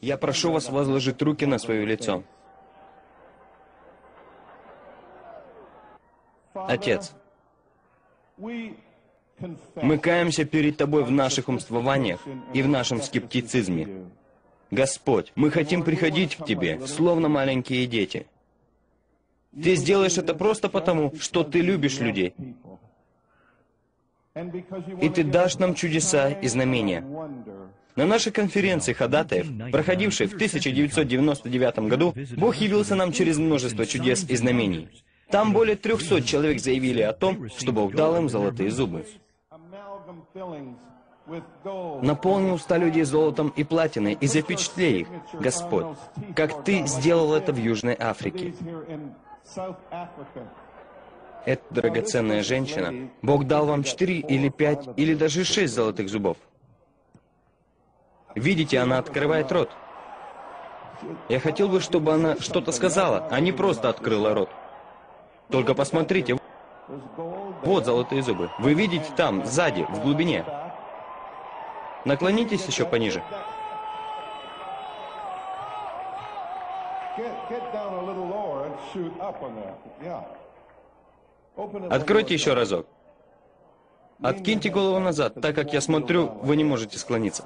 Я прошу вас возложить руки на свое лицо. Отец, мы каемся перед Тобой в наших умствованиях и в нашем скептицизме. Господь, мы хотим приходить к Тебе, словно маленькие дети. Ты сделаешь это просто потому, что Ты любишь людей. И Ты дашь нам чудеса и знамения. На нашей конференции ходатаев, проходившей в 1999 году, Бог явился нам через множество чудес и знамений. Там более 300 человек заявили о том, что Бог дал им золотые зубы. Наполни уста людей золотом и платиной и запечатли их, Господь, как Ты сделал это в Южной Африке. Эта драгоценная женщина, Бог дал вам четыре или пять, или даже шесть золотых зубов. Видите, она открывает рот. Я хотел бы, чтобы она что-то сказала, а не просто открыла рот. Только посмотрите, вот золотые зубы. Вы видите там, сзади, в глубине. Наклонитесь еще пониже. Откройте еще разок. Откиньте голову назад, так как я смотрю, вы не можете склониться.